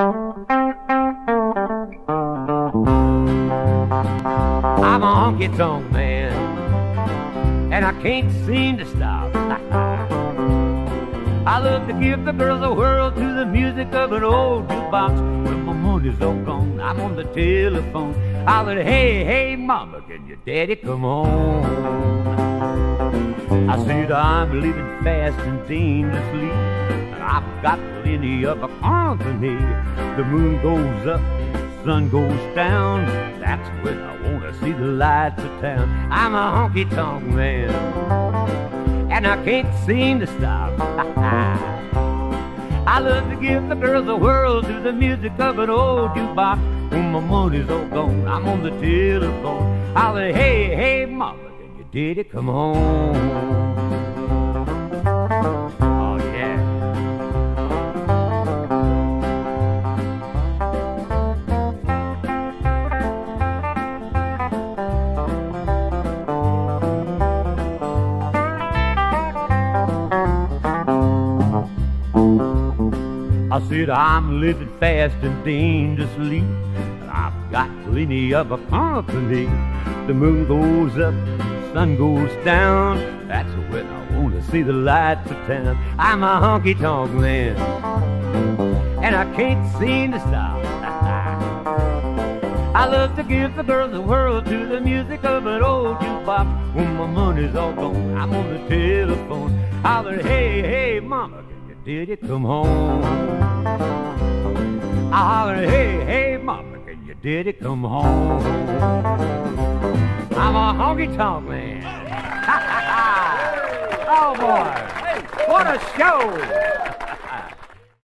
I'm a honky tonk man, and I can't seem to stop. I love to give the girls a whirl to the music of an old jukebox. When my money's all gone, I'm on the telephone. I said, hey, hey, mama, can your daddy come home? I said, I'm living fast and dangerously, and I've got plenty of a company. The moon goes up, the sun goes down. That's when I want to see the lights of town. I'm a honky tonk man, and I can't seem to stop. I love to give the girls a whirl to the music of an old jukebox. When my money's all gone, I'm on the telephone. I'll say, hey, hey, mama, your daddy come home? Oh, yeah. I said I'm living fast and dangerously, and I've got plenty of a company. The moon goes up, sun goes down. That's when I want to see the lights of town. I'm a honky tonk man, and I can't seem to stop. I love to give the girls the world to the music of an old jukebox. When my money's all gone, I'm on the telephone. Holler, hey, hey, mama, can your daddy come home? I holler, hey, hey, mama, can your daddy come home? I'm a honky tonk man. oh boy, what a show!